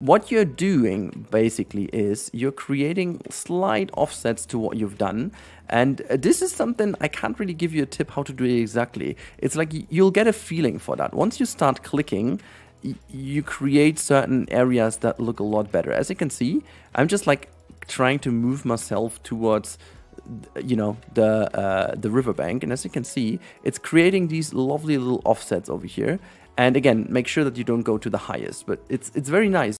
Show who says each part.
Speaker 1: what you're doing basically is you're creating slight offsets to what you've done. And uh, this is something I can't really give you a tip how to do it exactly. It's like you'll get a feeling for that. Once you start clicking, you create certain areas that look a lot better. As you can see, I'm just like trying to move myself towards you know the uh, the riverbank and as you can see it's creating these lovely little offsets over here and again make sure that you don't go to the highest but it's it's very nice